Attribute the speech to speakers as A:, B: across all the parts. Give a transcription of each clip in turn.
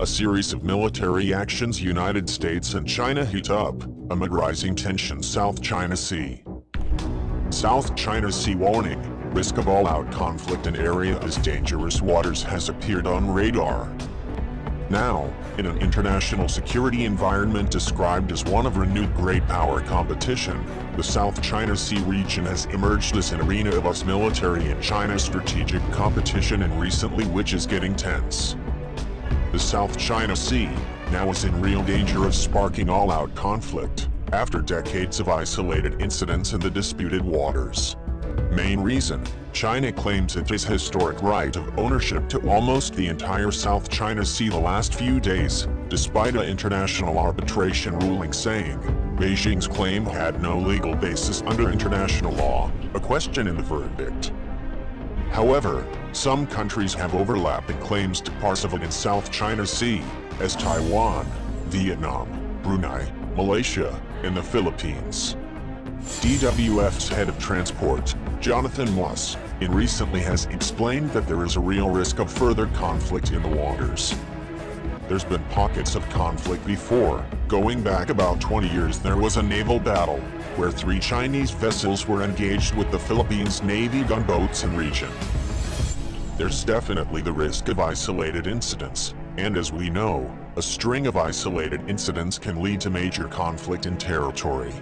A: a series of military actions United States and China heat up amid rising tension South China Sea. South China Sea warning, risk of all-out conflict in area as dangerous waters has appeared on radar. Now, in an international security environment described as one of renewed great power competition, the South China Sea region has emerged as an arena of us military and China strategic competition and recently which is getting tense. The South China Sea now is in real danger of sparking all-out conflict after decades of isolated incidents in the disputed waters. Main reason, China claims its historic right of ownership to almost the entire South China Sea the last few days, despite an international arbitration ruling saying Beijing's claim had no legal basis under international law, a question in the verdict. However, some countries have overlapping claims to parts of it in South China Sea, as Taiwan, Vietnam, Brunei, Malaysia, and the Philippines. DWF's head of transport, Jonathan Moss, in recently has explained that there is a real risk of further conflict in the waters. There's been pockets of conflict before. Going back about 20 years there was a naval battle, where three Chinese vessels were engaged with the Philippines Navy gunboats in region. There's definitely the risk of isolated incidents, and as we know, a string of isolated incidents can lead to major conflict in territory.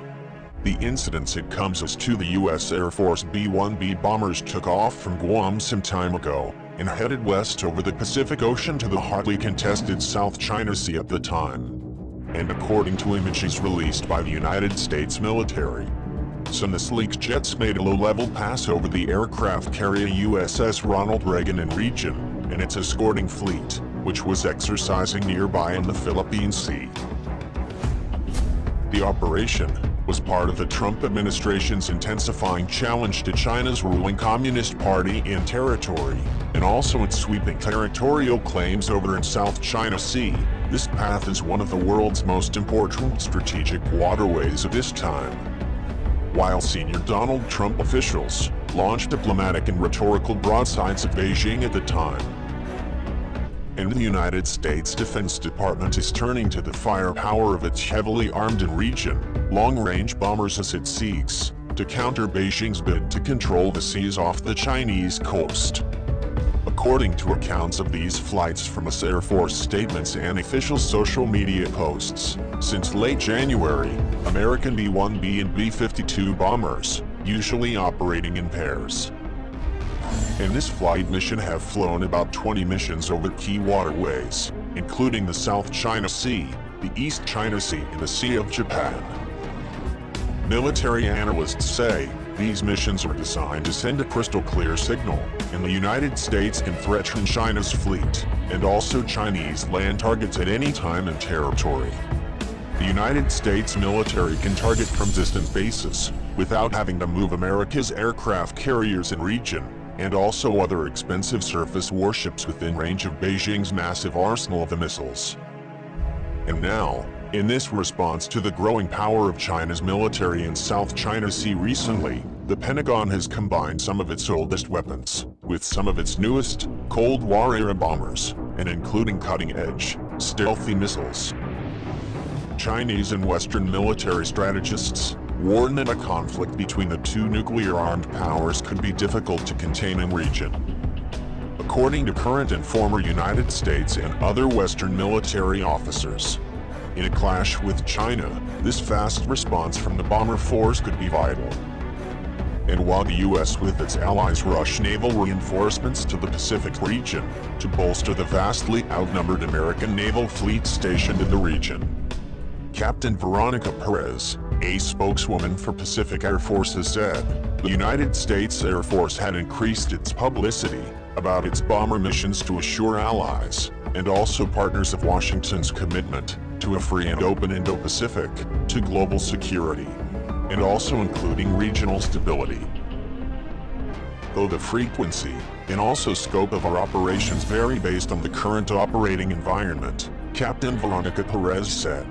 A: The incidents it comes as to the U.S. Air Force B-1B bombers took off from Guam some time ago, and headed west over the Pacific Ocean to the hotly contested South China Sea at the time. And according to images released by the United States military, some sleek jets made a low-level pass over the aircraft carrier USS Ronald Reagan in region, and its escorting fleet, which was exercising nearby in the Philippine Sea. The operation, was part of the Trump administration's intensifying challenge to China's ruling Communist Party in territory, and also its sweeping territorial claims over in South China Sea. This path is one of the world's most important strategic waterways of this time. While senior Donald Trump officials launched diplomatic and rhetorical broadsides at Beijing at the time, and the United States Defense Department is turning to the firepower of its heavily armed and region, long-range bombers as it seeks to counter Beijing's bid to control the seas off the Chinese coast. According to accounts of these flights from US Air Force statements and official social media posts, since late January, American B-1B and B-52 bombers, usually operating in pairs, in this flight mission have flown about 20 missions over key waterways, including the South China Sea, the East China Sea and the Sea of Japan. Military analysts say, these missions are designed to send a crystal clear signal, and the United States can threaten China's fleet, and also Chinese land targets at any time and territory. The United States military can target from distant bases, without having to move America's aircraft carriers in region, and also other expensive surface warships within range of Beijing's massive arsenal of the missiles. And now, in this response to the growing power of China's military in South China Sea recently, the Pentagon has combined some of its oldest weapons with some of its newest Cold War-era bombers, and including cutting-edge, stealthy missiles. Chinese and Western military strategists warn that a conflict between the two nuclear-armed powers could be difficult to contain in region. According to current and former United States and other Western military officers, in a clash with China, this fast response from the bomber force could be vital. And while the US with its allies rush naval reinforcements to the Pacific region to bolster the vastly outnumbered American naval fleet stationed in the region, Captain Veronica Perez, a spokeswoman for Pacific Air Forces said, the United States Air Force had increased its publicity about its bomber missions to assure allies, and also partners of Washington's commitment to a free and open Indo-Pacific, to global security, and also including regional stability. Though the frequency and also scope of our operations vary based on the current operating environment, Captain Veronica Perez said.